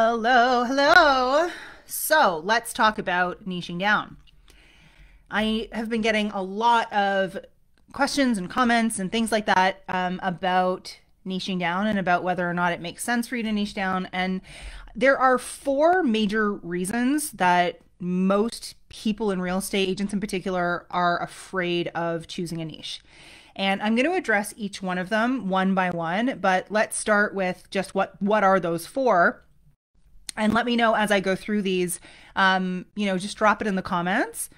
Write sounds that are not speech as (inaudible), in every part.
Hello, hello. So let's talk about niching down. I have been getting a lot of questions and comments and things like that um, about niching down and about whether or not it makes sense for you to niche down. And there are four major reasons that most people in real estate, agents in particular, are afraid of choosing a niche. And I'm going to address each one of them one by one, but let's start with just what what are those four and let me know as I go through these. Um, you know, just drop it in the comments.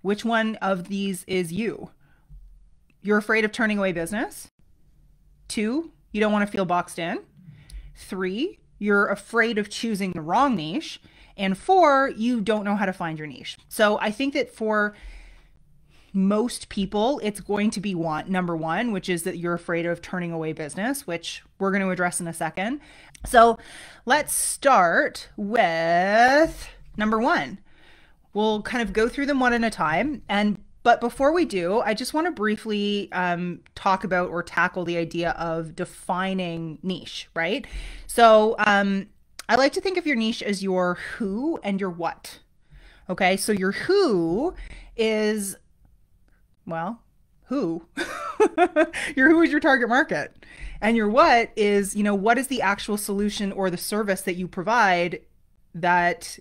Which one of these is you? You're afraid of turning away business. Two, you don't want to feel boxed in. Three, you're afraid of choosing the wrong niche. And four, you don't know how to find your niche. So I think that for most people, it's going to be one number one, which is that you're afraid of turning away business, which we're going to address in a second. So let's start with number one. We'll kind of go through them one at a time. And but before we do, I just want to briefly um, talk about or tackle the idea of defining niche, right? So um, I like to think of your niche as your who and your what. Okay, so your who is well, who? (laughs) your who is your target market. And your what is, you know, what is the actual solution or the service that you provide that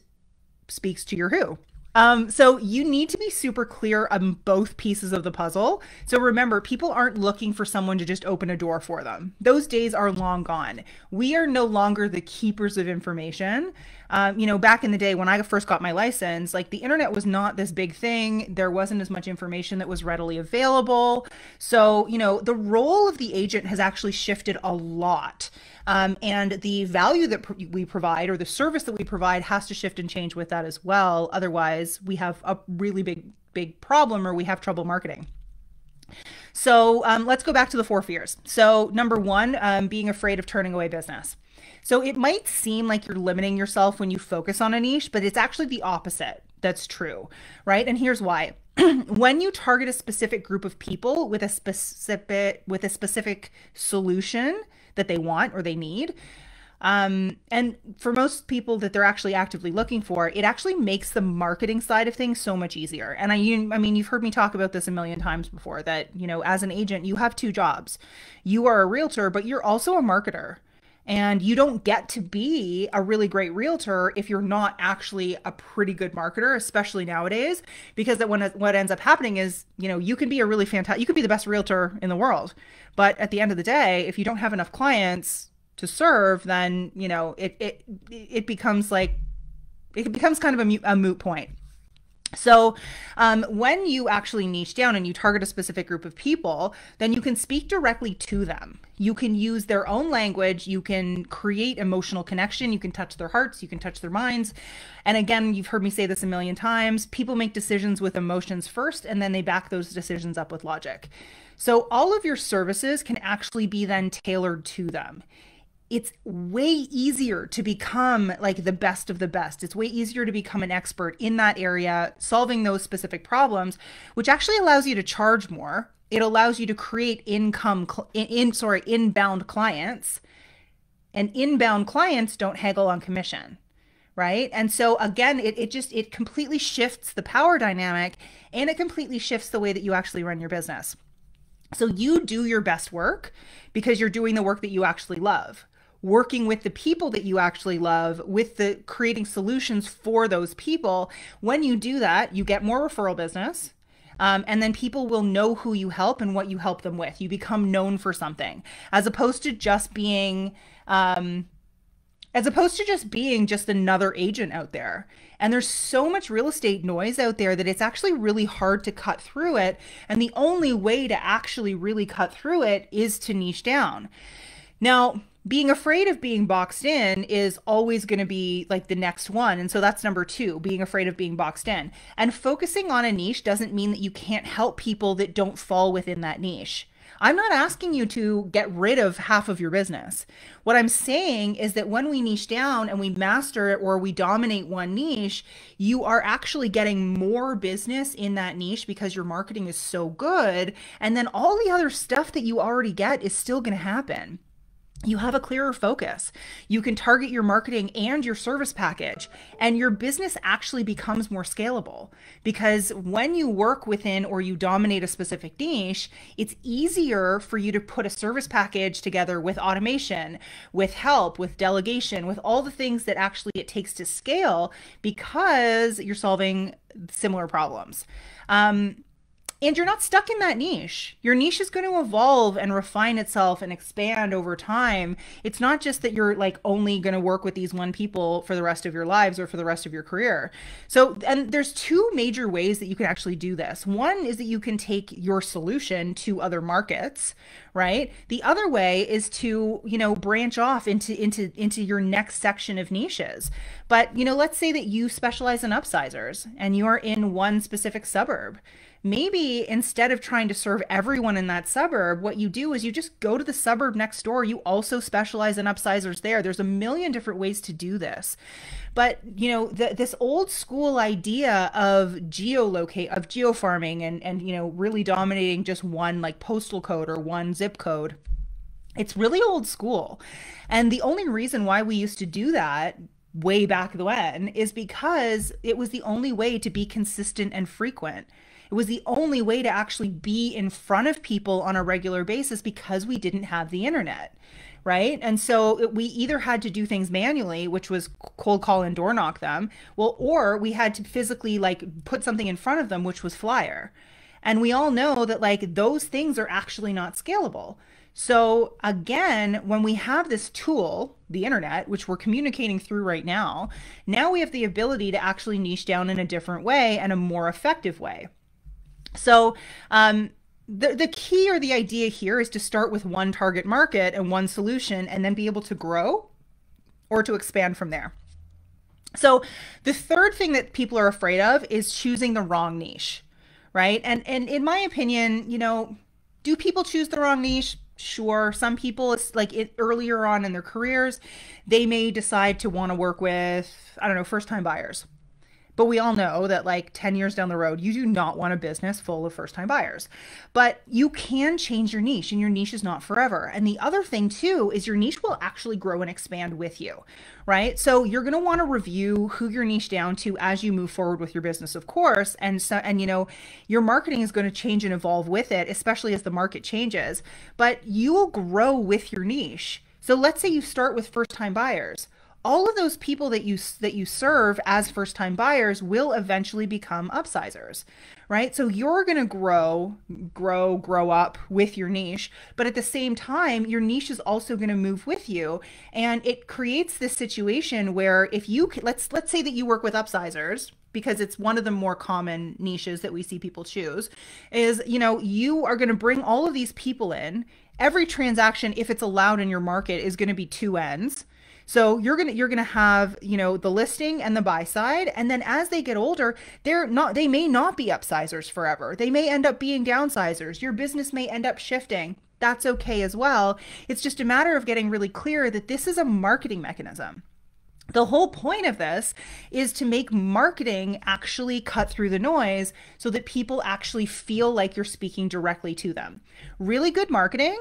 speaks to your who? Um, so you need to be super clear on both pieces of the puzzle. So remember, people aren't looking for someone to just open a door for them. Those days are long gone. We are no longer the keepers of information. Um, you know, back in the day when I first got my license, like the internet was not this big thing. There wasn't as much information that was readily available. So, you know, the role of the agent has actually shifted a lot. Um, and the value that pr- we provide or the service that we provide has to shift and change with that as well. Otherwise, we have a really big, big problem or we have trouble marketing. So um, let's go back to the four fears. So, number one, um, being afraid of turning away business. So, it might seem like you're limiting yourself when you focus on a niche, but it's actually the opposite that's true, right? And here's why. (clears throat) when you target a specific group of people with a specific with a specific solution, that they want or they need. Um, and for most people that they're actually actively looking for, it actually makes the marketing side of things so much easier. And I, you, I mean, you've heard me talk about this a million times before that, you know, as an agent, you have two jobs. You are a realtor, but you're also a marketer. And you don't get to be a really great realtor if you're not actually a pretty good marketer, especially nowadays, because that when what ends up happening is, you know, you can be a really fantastic, you could be the best realtor in the world, but at the end of the day, if you don't have enough clients to serve, then you know it it it becomes like it becomes kind of a, a moot point. So, um, when you actually niche down and you target a specific group of people, then you can speak directly to them. You can use their own language. You can create emotional connection. You can touch their hearts. You can touch their minds. And again, you've heard me say this a million times people make decisions with emotions first, and then they back those decisions up with logic. So all of your services can actually be then tailored to them. It's way easier to become like the best of the best. It's way easier to become an expert in that area, solving those specific problems, which actually allows you to charge more. It allows you to create income in, in sorry, inbound clients. And inbound clients don't haggle on commission right and so again it, it just it completely shifts the power dynamic and it completely shifts the way that you actually run your business so you do your best work because you're doing the work that you actually love. Working with the people that you actually love, with the creating solutions for those people. When you do that, you get more referral business. Um, and then people will know who you help and what you help them with. You become known for something as opposed to just being, um, as opposed to just being just another agent out there. And there's so much real estate noise out there that it's actually really hard to cut through it. And the only way to actually really cut through it is to niche down. Now, being afraid of being boxed in is always going to be like the next one. And so that's number two, being afraid of being boxed in. And focusing on a niche doesn't mean that you can't help people that don't fall within that niche. I'm not asking you to get rid of half of your business. What I'm saying is that when we niche down and we master it or we dominate one niche, you are actually getting more business in that niche because your marketing is so good. And then all the other stuff that you already get is still going to happen. You have a clearer focus. You can target your marketing and your service package, and your business actually becomes more scalable. Because when you work within or you dominate a specific niche, it's easier for you to put a service package together with automation, with help, with delegation, with all the things that actually it takes to scale because you're solving similar problems. Um, and you're not stuck in that niche. Your niche is going to evolve and refine itself and expand over time. It's not just that you're like only going to work with these one people for the rest of your lives or for the rest of your career. So, and there's two major ways that you can actually do this. One is that you can take your solution to other markets, right? The other way is to, you know, branch off into into into your next section of niches. But, you know, let's say that you specialize in upsizers and you are in one specific suburb maybe instead of trying to serve everyone in that suburb, what you do is you just go to the suburb next door. You also specialize in upsizers there. There's a million different ways to do this. But, you know, the, this old school idea of geolocate, of geofarming and, and, you know, really dominating just one like postal code or one zip code it's really old school. And the only reason why we used to do that way back when is because it was the only way to be consistent and frequent. It was the only way to actually be in front of people on a regular basis because we didn't have the internet. Right. And so we either had to do things manually, which was cold call and door knock them, well, or we had to physically like put something in front of them, which was flyer. And we all know that like those things are actually not scalable. So again, when we have this tool, the internet, which we're communicating through right now, now we have the ability to actually niche down in a different way and a more effective way. So, um, the, the key or the idea here is to start with one target market and one solution and then be able to grow or to expand from there. So, the third thing that people are afraid of is choosing the wrong niche, right? And and in my opinion, you know, do people choose the wrong niche? Sure. Some people, like it, earlier on in their careers, they may decide to want to work with, I don't know, first time buyers but we all know that, like 10 years down the road, you do not want a business full of first time buyers. But you can change your niche, and your niche is not forever. And the other thing, too, is your niche will actually grow and expand with you, right? So you're going to want to review who your niche down to as you move forward with your business, of course. And so, and you know, your marketing is going to change and evolve with it, especially as the market changes. But you will grow with your niche. So let's say you start with first time buyers all of those people that you that you serve as first time buyers will eventually become upsizers right? So you're going to grow grow grow up with your niche but at the same time your niche is also going to move with you. And it creates this situation where if you let's let's say that you work with upsizers because it's one of the more common niches that we see people choose is you know you are going to bring all of these people in. Every transaction if it's allowed in your market is going to be two ends so you're gonna you're gonna have you know the listing and the buy side, and then as they get older, they're not they may not be upsizers forever. They may end up being downsizers. Your business may end up shifting. That's okay as well. It's just a matter of getting really clear that this is a marketing mechanism. The whole point of this is to make marketing actually cut through the noise so that people actually feel like you're speaking directly to them. Really good marketing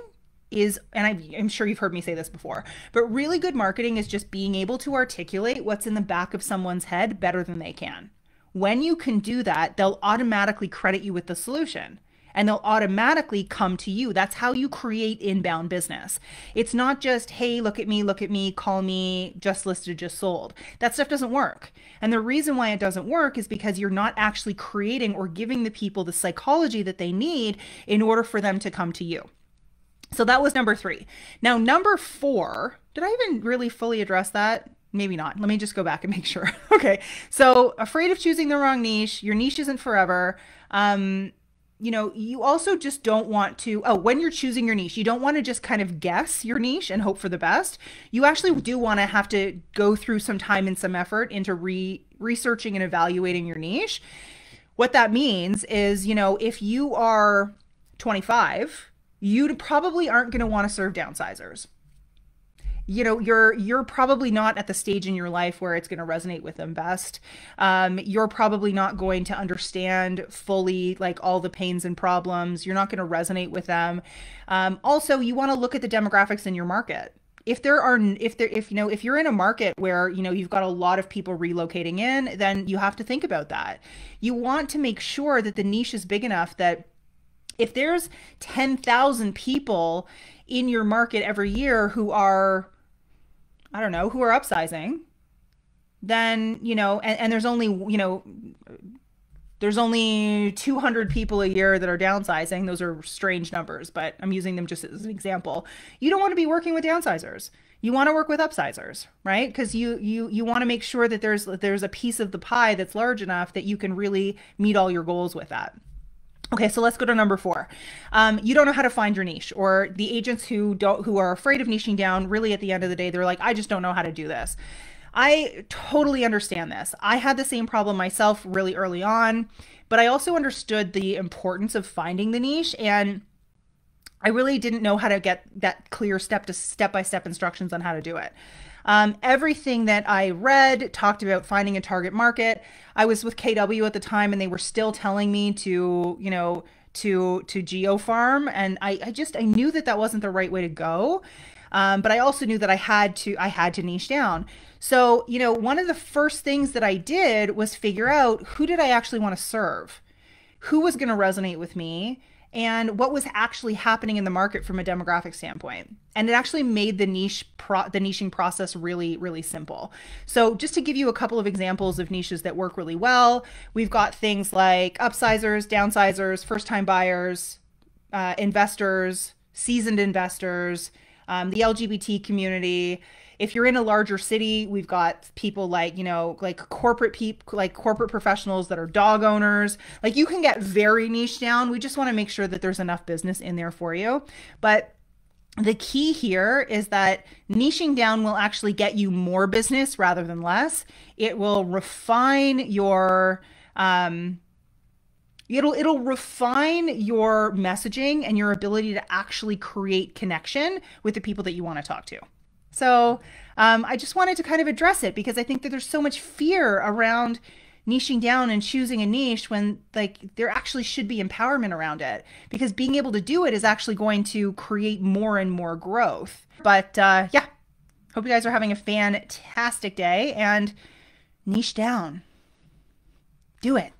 is, and I'm sure you've heard me say this before, but really good marketing is just being able to articulate what's in the back of someone's head better than they can. When you can do that, they'll automatically credit you with the solution and they'll automatically come to you. That's how you create inbound business. It's not just, hey, look at me, look at me, call me, just listed, just sold. That stuff doesn't work. And the reason why it doesn't work is because you're not actually creating or giving the people the psychology that they need in order for them to come to you. So that was number three. Now, number four, did I even really fully address that? Maybe not. Let me just go back and make sure. (laughs) okay. So, afraid of choosing the wrong niche. Your niche isn't forever. Um, you know, you also just don't want to, oh, when you're choosing your niche, you don't want to just kind of guess your niche and hope for the best. You actually do want to have to go through some time and some effort into re researching and evaluating your niche. What that means is, you know, if you are 25 you probably aren't going to want to serve downsizers. You know you're you're probably not at the stage in your life where it's going to resonate with them best. Um, you're probably not going to understand fully like all the pains and problems. You're not going to resonate with them. Um, also you want to look at the demographics in your market. If there are if there if you know if you're in a market where you know you've got a lot of people relocating in then you have to think about that. You want to make sure that the niche is big enough that if there's 10,000 people in your market every year who are I don't know, who are upsizing, then, you know, and, and there's only, you know, there's only 200 people a year that are downsizing. Those are strange numbers, but I'm using them just as an example. You don't want to be working with downsizers. You want to work with upsizers, right? Because you you you want to make sure that there's there's a piece of the pie that's large enough that you can really meet all your goals with that. Okay, so let's go to number four. Um, you don't know how to find your niche, or the agents who don't who are afraid of niching down. Really, at the end of the day, they're like, I just don't know how to do this. I totally understand this. I had the same problem myself really early on, but I also understood the importance of finding the niche and I really didn't know how to get that clear step to step by step instructions on how to do it. Um, everything that I read talked about finding a target market. I was with KW at the time and they were still telling me to, you know, to to geo farm and I, I just I knew that that wasn't the right way to go. Um, but I also knew that I had to I had to niche down. So, you know, one of the first things that I did was figure out who did I actually want to serve? Who was going to resonate with me? And what was actually happening in the market from a demographic standpoint. And it actually made the niche pro- the niching process really really simple. So just to give you a couple of examples of niches that work really well, we've got things like upsizers, downsizers, first-time buyers, uh, investors, seasoned investors, um, the LGBT community. If you're in a larger city, we've got people like, you know, like corporate people, like corporate professionals that are dog owners. Like you can get very niche down. We just want to make sure that there's enough business in there for you. But the key here is that niching down will actually get you more business rather than less. It will refine your um, it'll it'll refine your messaging and your ability to actually create connection with the people that you want to talk to so um, i just wanted to kind of address it because i think that there's so much fear around niching down and choosing a niche when like there actually should be empowerment around it because being able to do it is actually going to create more and more growth. But uh, yeah hope you guys are having a fantastic day and niche down. Do it